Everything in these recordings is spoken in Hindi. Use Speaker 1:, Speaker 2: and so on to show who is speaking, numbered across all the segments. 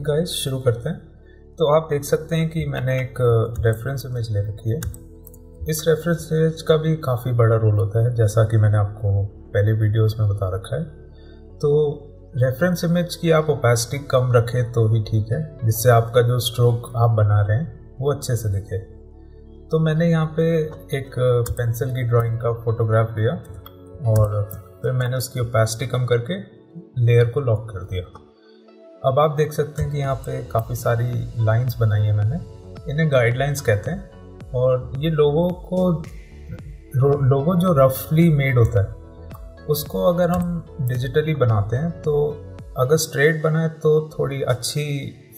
Speaker 1: ओके गाइस शुरू करते हैं। तो आप देख सकते हैं कि मैंने एक रेफरेंस इमेज ले रखी है। इस रेफरेंस इमेज का भी काफ़ी बड़ा रोल होता है, जैसा कि मैंने आपको पहले वीडियोस में बता रखा है। तो रेफरेंस इमेज की आप ओपेसिटी कम रखें तो ही ठीक है, जिससे आपका जो स्ट्रोक आप बना रहे हैं, वो अच्छे से दिखे। तो मैंने यहाँ पे एक पेंसिल की ड्राइंग का फोटोग्राफ लिया और फिर मैंने उसकी ओपेसिटी कम करके लेयर को लॉक कर दिया। अब आप देख सकते हैं कि यहाँ पे काफ़ी सारी लाइंस बनाई है मैंने। इन्हें गाइडलाइंस कहते हैं। और ये लोगों को, लोगो जो रफली मेड होता है, उसको अगर हम डिजिटली बनाते हैं तो अगर स्ट्रेट बनाए तो थोड़ी अच्छी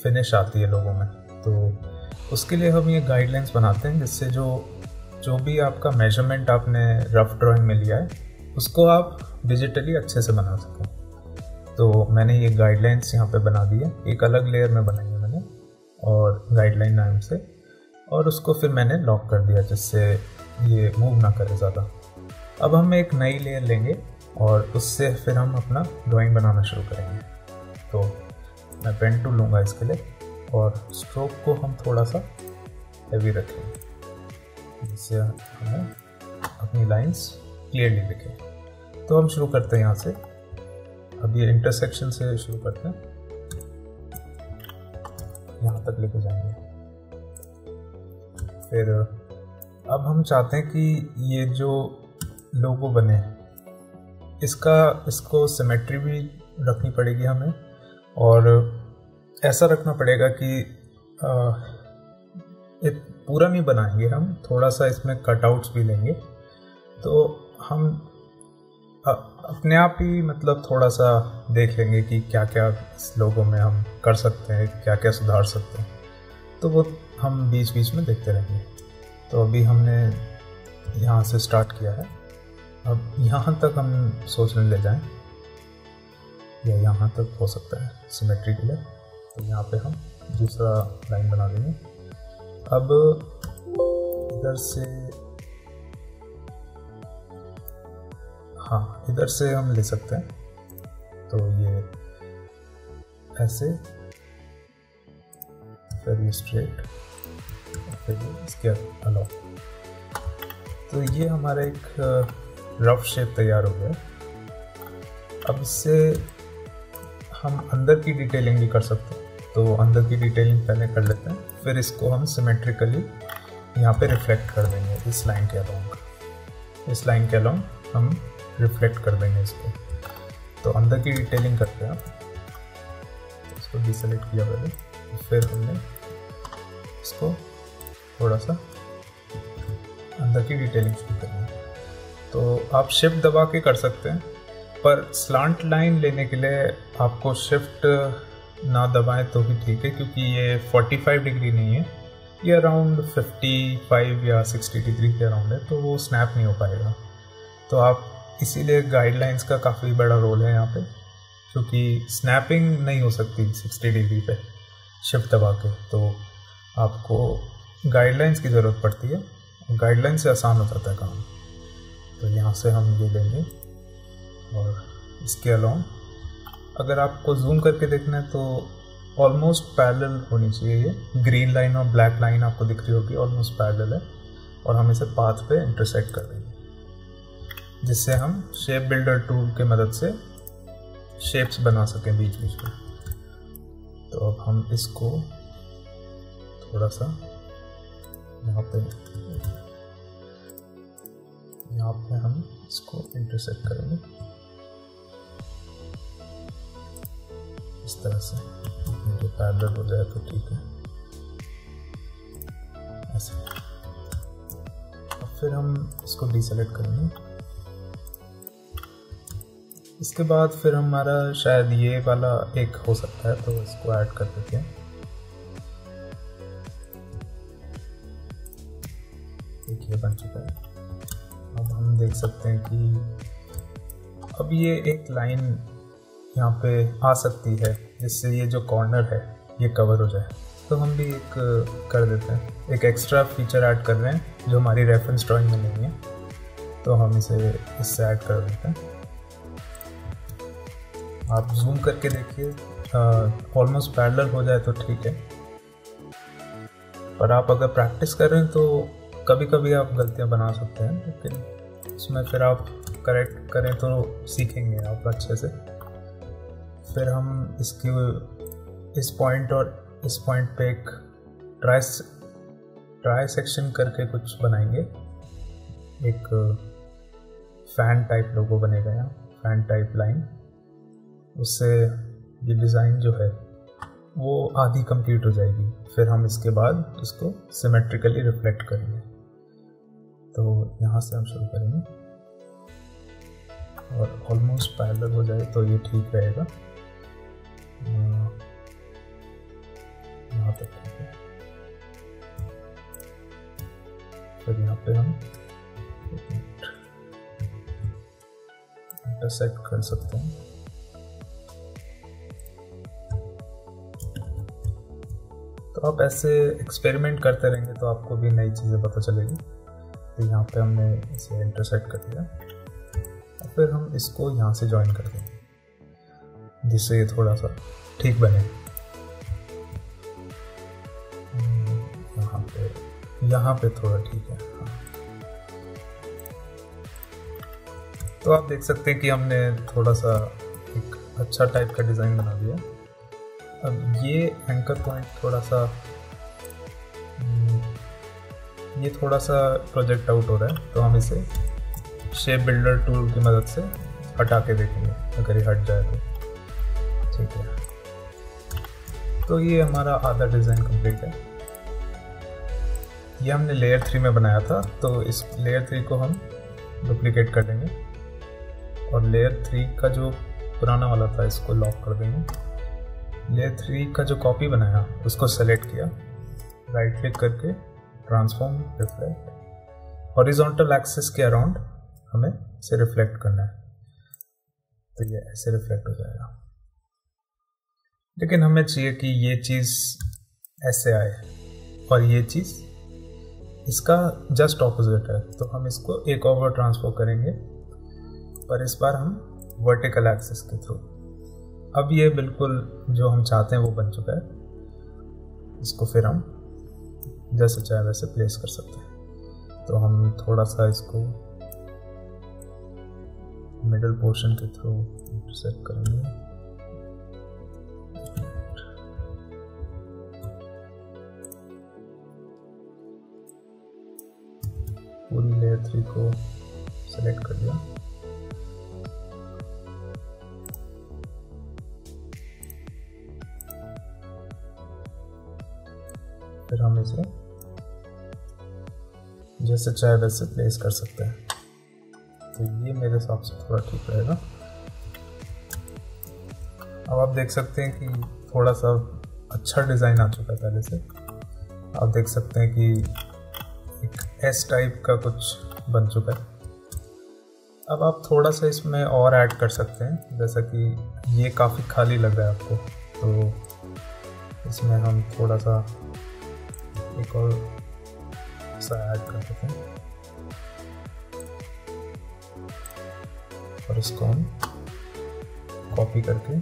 Speaker 1: फिनिश आती है लोगों में। तो उसके लिए हम ये गाइडलाइंस बनाते हैं, जिससे जो जो भी आपका मेज़रमेंट आपने रफ ड्राइंग में लिया है, उसको आप डिजिटली अच्छे से बना सकें। तो मैंने ये गाइडलाइंस यहाँ पे बना दी है एक अलग लेयर में बनाई है मैंने, और गाइडलाइन नाम से, और उसको फिर मैंने लॉक कर दिया जिससे ये मूव ना करे ज़्यादा। अब हम एक नई लेयर लेंगे, और उससे फिर हम अपना ड्राइंग बनाना शुरू करेंगे। तो मैं पेन टू लूँगा इसके लिए, और स्ट्रोक को हम थोड़ा सा हैवी रखेंगे। जिससे हमें अपनी लाइंस क्लियरली दिखे। तो हम शुरू करते हैं यहाँ से। अब ये इंटरसेक्शन से शुरू करते हैं। यहाँ तक लेके जाएँगे। फिर, अब हम चाहते हैं कि ये जो लोगो बने, इसका, इसको सिमेट्री भी रखनी पड़ेगी हमें, और ऐसा रखना पड़ेगा कि एक पूरा नहीं बनाएँगे हम, थोड़ा सा इसमें कटआउट्स भी लेंगे। तो हम अपने आप ही मतलब थोड़ा सा देख लेंगे कि क्या क्या लोगों में हम कर सकते हैं क्या क्या सुधार सकते हैं। तो वो हम बीच बीच में देखते रहेंगे। तो अभी हमने यहाँ से स्टार्ट किया है। अब यहाँ तक हम सोचने ले जाएँ, या यहाँ तक हो सकता है सिमेट्री के लिए। तो यहाँ पे हम दूसरा लाइन बना देंगे। अब इधर से हाँ इधर से हम ले सकते हैं। तो ये ऐसे, फिर ये स्ट्रेट फिर ये इसके अलावा। तो ये हमारा एक रफ शेप तैयार हो गया। अब इससे हम अंदर की डिटेलिंग भी कर सकते हैं। तो अंदर की डिटेलिंग पहले कर लेते हैं, फिर इसको हम सिमेट्रिकली यहाँ पे रिफ्लेक्ट कर देंगे इस लाइन के अलाउंग इस लाइन के अलाउंग हम रिफ्लेक्ट कर देंगे इसको। तो अंदर की डिटेलिंग करते हैं तो इसको डिसलेक्ट किया पहले, फिर हमने इसको थोड़ा सा अंदर की डिटेलिंग शुरू करनी तो आप शिफ्ट दबा के कर सकते हैं, पर स्लांट लाइन लेने के लिए आपको शिफ्ट ना दबाएँ तो भी ठीक है, क्योंकि ये 45 डिग्री नहीं है। ये अराउंड 55 या 60 डिग्री के अराउंड है तो वो स्नैप नहीं हो पाएगा। तो आप इसीलिए गाइडलाइंस का काफ़ी बड़ा रोल है यहाँ पे, क्योंकि स्नैपिंग नहीं हो सकती 60 डिग्री पे शिफ्ट दबा के। तो आपको गाइडलाइंस की ज़रूरत पड़ती है गाइडलाइन से आसान हो जाता है काम। तो यहाँ से हम ये लेंगे और इसके अलावा अगर आपको जूम करके देखना है तो ऑलमोस्ट पैरेलल होनी चाहिए ये। ग्रीन लाइन और ब्लैक लाइन आपको दिख रही होगी ऑलमोस्ट पैरेलल है और हम इसे पाथ पे इंटरसेक्ट कर देंगे जिससे हम शेप बिल्डर टूल के मदद से शेप्स बना सकें बीच बीच में। तो अब हम इसको थोड़ा सा यहाँ पे यहाँ पे हम इसको इंटरसेक्ट करेंगे। इस तरह से जो पैरल हो जाए तो ठीक है। ऐसे। फिर हम इसको डिसलेक्ट करेंगे। इसके बाद फिर हमारा शायद ये वाला एक हो सकता है तो इसको ऐड कर देते हैं। देखिए बन चुका है। अब हम देख सकते हैं कि अब ये एक लाइन यहाँ पे आ सकती है, जिससे ये जो कॉर्नर है, ये कवर हो जाए। तो हम भी एक कर देते हैं। एक एक्स्ट्रा फीचर ऐड कर रहे हैं, जो हमारी रेफरेंस ड्राइंग में नहीं है। तो हम इसे, इससे ऐड कर देते हैं। आप जूम करके देखिए ऑलमोस्ट पैरल हो जाए तो ठीक है। पर आप अगर प्रैक्टिस कर रहे हैं तो कभी कभी आप गलतियाँ बना सकते हैं, लेकिन उसमें फिर आप करेक्ट करें तो सीखेंगे आप अच्छे से। फिर हम इसकी, इस पॉइंट और इस पॉइंट पे एक ट्राई ट्राई सेक्शन करके कुछ बनाएँगे। एक फ़ैन टाइप लोगो बनेगा यहाँ फ़ैन टाइप लाइन उससे ये डिज़ाइन जो है, वो आधी कंप्लीट हो जाएगी। फिर हम इसके बाद इसको सिमेट्रिकली रिफ्लेक्ट करेंगे। तो यहाँ से हम शुरू करेंगे। और ऑलमोस्ट पैरेलल हो जाए तो ये ठीक रहेगा। यहाँ तक फिर यहाँ पे हम इंटरसेक्ट कर सकते हैं। तो आप ऐसे एक्सपेरिमेंट करते रहेंगे तो आपको भी नई चीज़ें पता चलेगी। तो यहाँ पे हमने इसे इंटरसेक्ट कर दिया। और फिर हम इसको यहाँ से ज्वाइन कर देंगे, जिससे ये थोड़ा सा ठीक बने। यहाँ पे यहाँ पे थोड़ा ठीक है हाँ। तो आप देख सकते हैं कि हमने थोड़ा सा एक अच्छा टाइप का डिज़ाइन बना दिया। अब ये एंकर पॉइंट थोड़ा सा ये थोड़ा सा प्रोजेक्ट आउट हो रहा है तो हम इसे शेप बिल्डर टूल की मदद से हटा के देखेंगे, अगर ये हट जाए तो। ठीक है। तो ये हमारा आधा डिज़ाइन कंप्लीट है। ये हमने लेयर थ्री में बनाया था तो इस लेयर थ्री को हम डुप्लीकेट कर देंगे। और लेयर थ्री का जो पुराना वाला था, इसको लॉक कर देंगे। लेयर थ्री का जो कॉपी बनाया, उसको सेलेक्ट किया। राइट क्लिक करके ट्रांसफॉर्म रिफ्लेक्ट हॉरिजॉन्टल एक्सिस के अराउंड हमें इसे रिफ्लेक्ट करना है। तो ये ऐसे रिफ्लेक्ट हो जाएगा। लेकिन हमें चाहिए कि ये चीज़ ऐसे आए और ये चीज़ इसका जस्ट ऑपोजिट है। तो हम इसको एक ओवर ट्रांसफ़र करेंगे पर इस बार हम वर्टिकल एक्सिस के थ्रू अब ये बिल्कुल जो हम चाहते हैं वो बन चुका है। इसको फिर हम जैसे चाहे वैसे प्लेस कर सकते हैं। तो हम थोड़ा सा इसको मिडल पोर्शन के थ्रू इंटरसेक्ट करेंगे। पूरी लेयर थ्री को सेलेक्ट कर दिया। जैसे चाहे वैसे प्लेस कर सकते हैं। तो ये मेरे हिसाब से थोड़ा ठीक रहेगा। अब आप देख सकते हैं कि थोड़ा सा अच्छा डिज़ाइन आ चुका है पहले से। आप देख सकते हैं कि एक एस टाइप का कुछ बन चुका है। अब आप थोड़ा सा इसमें और ऐड कर सकते हैं। जैसा कि ये काफ़ी खाली लग रहा है आपको। तो इसमें हम थोड़ा सा एक और सा ऐड कर देते हैं। और इसको हम कॉपी करके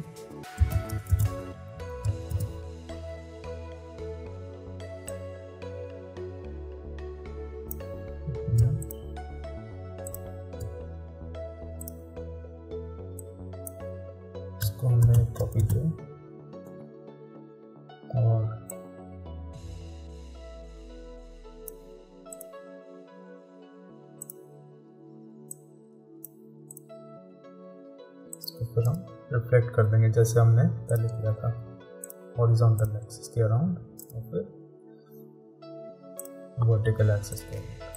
Speaker 1: इसको हमने कॉपी किया। कर देंगे जैसे हमने पहले किया था। हॉरिजॉन्टल एक्सिस के अराउंड और फिर वर्टिकल एक्सिस के अराउंड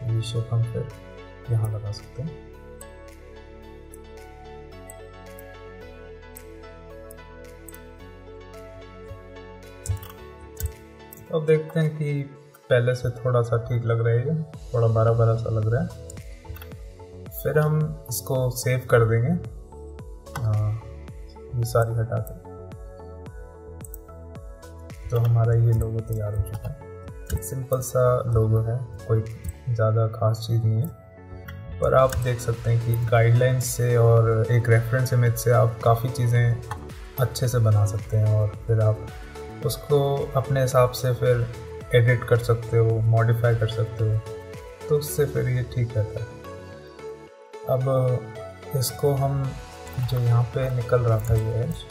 Speaker 1: तो ये शेप हम फिर यहाँ लगा सकते हैं। अब देखते हैं कि पहले से थोड़ा सा ठीक लग रहा है थोड़ा बारह बारह सा लग रहा है। फिर हम इसको सेव कर देंगे। ये सारी हटा के। तो हमारा ये लोगो तैयार हो चुका है। सिंपल सा लोगो है, कोई ज़्यादा खास चीज़ नहीं है। पर आप देख सकते हैं कि गाइडलाइंस से और एक रेफरेंस इमेज से आप काफ़ी चीज़ें अच्छे से बना सकते हैं और फिर आप उसको अपने हिसाब से फिर एडिट कर सकते हो मॉडिफाई कर सकते हो। तो उससे फिर ये ठीक रहता है। अब इसको हम जो यहाँ पे निकल रहा था ये एज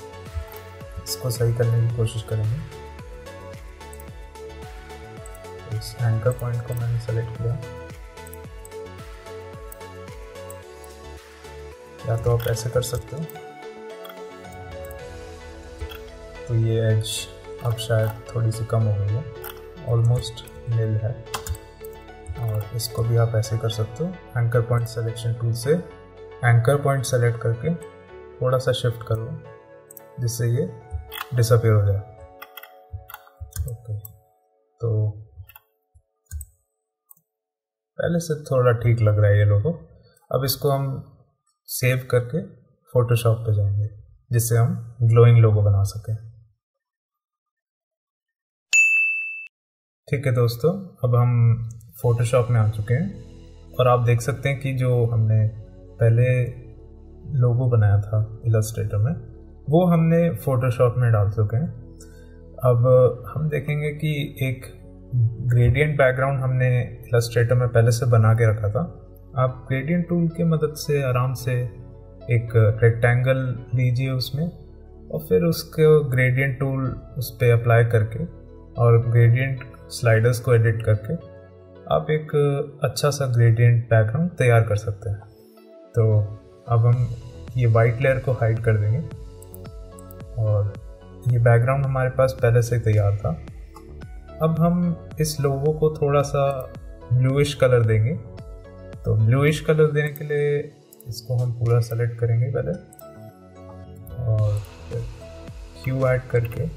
Speaker 1: इसको सही करने की कोशिश करेंगे। इस एंकर पॉइंट को मैंने सेलेक्ट किया। या तो आप ऐसे कर सकते हो। तो ये एज अब शायद थोड़ी सी कम हो गई है। ऑलमोस्ट नील है। और इसको भी आप ऐसे कर सकते हो। एंकर पॉइंट सिलेक्शन टूल से एंकर पॉइंट सेलेक्ट करके थोड़ा सा शिफ्ट कर लो जिससे ये डिसअपेयर हो जाए। ओके तो पहले से थोड़ा ठीक लग रहा है ये लोगो। अब इसको हम सेव करके फोटोशॉप पे जाएँगे, जिससे हम ग्लोइंग लोगो बना सकें। ठीक है दोस्तों, अब हम फोटोशॉप में आ चुके हैं, और आप देख सकते हैं कि जो हमने पहले लोगो बनाया था इलस्ट्रेटर में। वो हमने फोटोशॉप में डाल चुके हैं। अब हम देखेंगे कि एक ग्रेडियंट बैकग्राउंड हमने इलस्ट्रेटर में पहले से बना के रखा था। आप ग्रेडियंट टूल की मदद से आराम से एक रेक्टेंगल लीजिए उसमें और फिर उसके ग्रेडियंट टूल उस पर अप्लाई करके और ग्रेडियंट स्लाइडर्स को एडिट करके आप एक अच्छा सा ग्रेडियंट बैकग्राउंड तैयार कर सकते हैं। तो अब हम ये वाइट लेयर को हाइड कर देंगे। और ये बैकग्राउंड हमारे पास पहले से तैयार था। अब हम इस लोगो को थोड़ा सा ब्लूइश कलर देंगे। तो ब्लूइश कलर देने के लिए इसको हम पूरा सेलेक्ट करेंगे पहले। और क्यू ऐड करके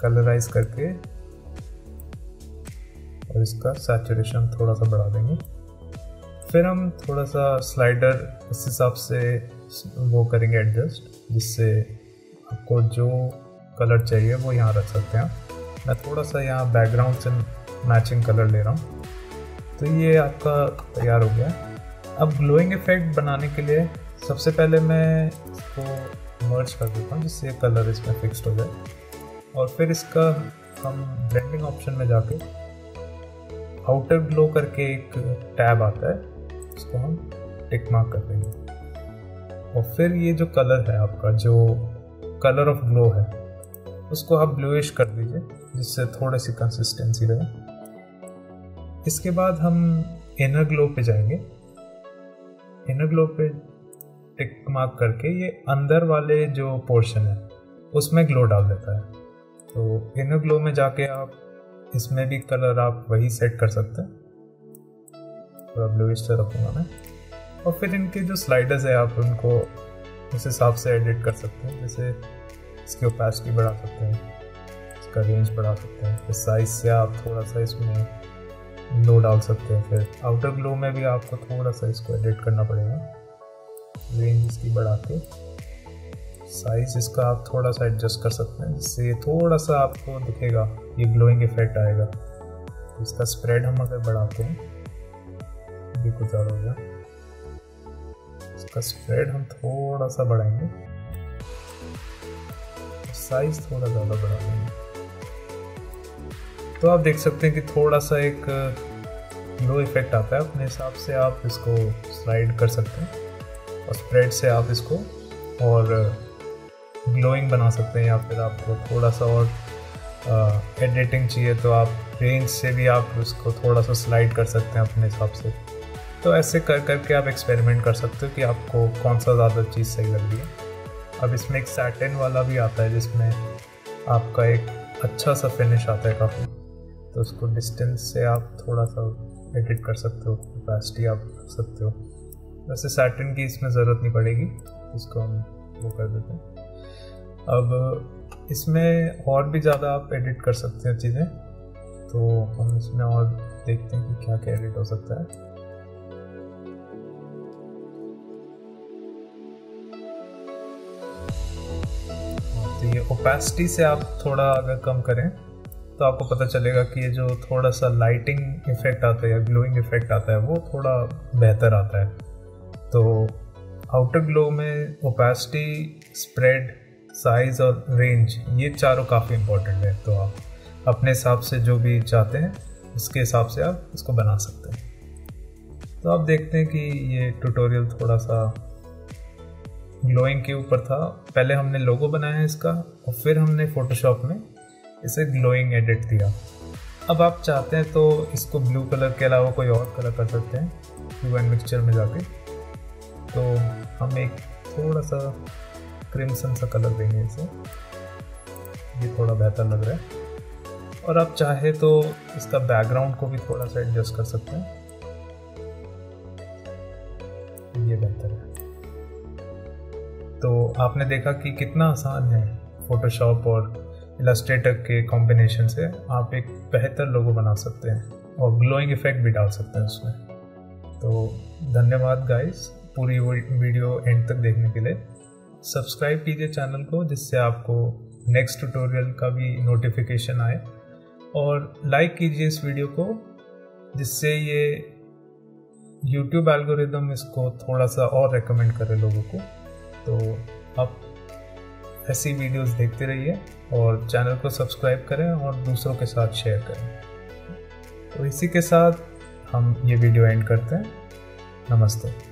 Speaker 1: कलराइज करके, और इसका सैचुरेशन थोड़ा सा बढ़ा देंगे। फिर हम थोड़ा सा स्लाइडर उस हिसाब से वो करेंगे एडजस्ट जिससे आपको जो कलर चाहिए वो यहाँ रख सकते हैं मैं थोड़ा सा यहाँ बैकग्राउंड से मैचिंग कलर ले रहा हूँ। तो ये आपका तैयार हो गया। अब ग्लोइंग इफ़ेक्ट बनाने के लिए सबसे पहले मैं इसको मर्ज कर देता हूँ, जिससे कलर इसमें फिक्स्ड हो जाए। और फिर इसका हम ब्लेंडिंग ऑप्शन में जाके आउटर ग्लो करके एक टैब आता है। उसको हम टिक मार्क कर देंगे। और फिर ये जो कलर है आपका, जो कलर ऑफ़ ग्लो है, उसको आप ब्लूइश कर दीजिए, जिससे थोड़ी सी कंसिस्टेंसी रहे। इसके बाद हम इनर ग्लो पे जाएँगे। इनर ग्लो पे टिक मार्क करके ये अंदर वाले जो पोर्शन है, उसमें ग्लो डाल देता है। तो इनर ग्लो में जाके आप, इसमें भी कलर आप वही सेट कर सकते हैं। थोड़ा ब्लूइश से रखूँगा मैं। और फिर इनके जो स्लाइडर्स है, आप उनको उस हिसाब से एडिट कर सकते हैं। जैसे इसकी ओपेसिटी बढ़ा सकते हैं, इसका रेंज बढ़ा सकते हैं। फिर साइज़ से आप थोड़ा सा इसमें ग्लो डाल सकते हैं। फिर आउटर ग्लो में भी आपको थोड़ा सा इसको एडिट करना पड़ेगा। रेंज इसकी बढ़ा के साइज़ इसका आप थोड़ा सा एडजस्ट कर सकते हैं। जिससे थोड़ा सा आपको दिखेगा, ये ग्लोइंग इफ़ेक्ट आएगा। इसका स्प्रेड हम अगर बढ़ाते हैं ये कुछ ज़्यादा हो गया। इसका स्प्रेड हम थोड़ा सा बढ़ाएँगे। साइज़ थोड़ा ज़्यादा बढ़ा देंगे तो आप देख सकते हैं कि थोड़ा सा एक लो इफ़ेक्ट आता है। अपने हिसाब से आप इसको स्लाइड कर सकते हैं। और स्प्रेड से आप इसको और ग्लोइंग बना सकते हैं या फिर आपको थोड़ा सा और एडिटिंग चाहिए तो आप रेंज से भी आप उसको थोड़ा सा स्लाइड कर सकते हैं अपने हिसाब से। तो ऐसे कर करके आप एक्सपेरिमेंट कर सकते हो कि आपको कौन सा ज़्यादा चीज़ सही लग रही है। अब इसमें एक सैटिन वाला भी आता है, जिसमें आपका एक अच्छा सा फिनिश आता है काफ़ी। तो उसको डिस्टेंस से आप थोड़ा सा एडिट कर सकते हो कैपेसिटी आप रख सकते हो। वैसे सैटिन की इसमें ज़रूरत नहीं पड़ेगी, इसको हम वो कर देते हैं। अब इसमें और भी ज़्यादा आप एडिट कर सकते हैं चीज़ें। तो हम इसमें और देखते हैं कि क्या क्या एडिट हो सकता है। तो ये ओपेसिटी से आप थोड़ा अगर कम करें तो आपको पता चलेगा कि ये जो थोड़ा सा लाइटिंग इफ़ेक्ट आता है या ग्लोइंग इफ़ेक्ट आता है, वो थोड़ा बेहतर आता है। तो आउटर ग्लो में ओपेसिटी स्प्रेड साइज़ और रेंज ये चारों काफ़ी इंपॉर्टेंट है। तो आप अपने हिसाब से जो भी चाहते हैं, उसके हिसाब से आप इसको बना सकते हैं। तो आप देखते हैं कि ये ट्यूटोरियल थोड़ा सा ग्लोइंग के ऊपर था। पहले हमने लोगो बनाया इसका और फिर हमने फोटोशॉप में इसे ग्लोइंग एडिट दिया अब आप चाहते हैं तो इसको ब्लू कलर के अलावा कोई और कलर कर सकते हैं ब्लू एंड मिक्सचर में जाके। तो हम एक थोड़ा सा क्रिमसन सा कलर देंगे इसे। ये थोड़ा बेहतर लग रहा है। और आप चाहे तो इसका बैकग्राउंड को भी थोड़ा सा एडजस्ट कर सकते हैं। ये बेहतर है। तो आपने देखा कि कितना आसान है फोटोशॉप और इलास्ट्रेटर के कॉम्बिनेशन से आप एक बेहतर लोगो बना सकते हैं और ग्लोइंग इफ़ेक्ट भी डाल सकते हैं उसमें। तो धन्यवाद गाइस पूरी वीडियो एंड तक देखने के लिए। सब्सक्राइब कीजिए चैनल को जिससे आपको नेक्स्ट ट्यूटोरियल का भी नोटिफिकेशन आए। और लाइक कीजिए इस वीडियो को जिससे ये यूट्यूब एल्गोरिदम इसको थोड़ा सा और रेकमेंड करे लोगों को। तो आप ऐसी वीडियोस देखते रहिए और चैनल को सब्सक्राइब करें और दूसरों के साथ शेयर करें। तो इसी के साथ हम ये वीडियो एंड करते हैं। नमस्ते।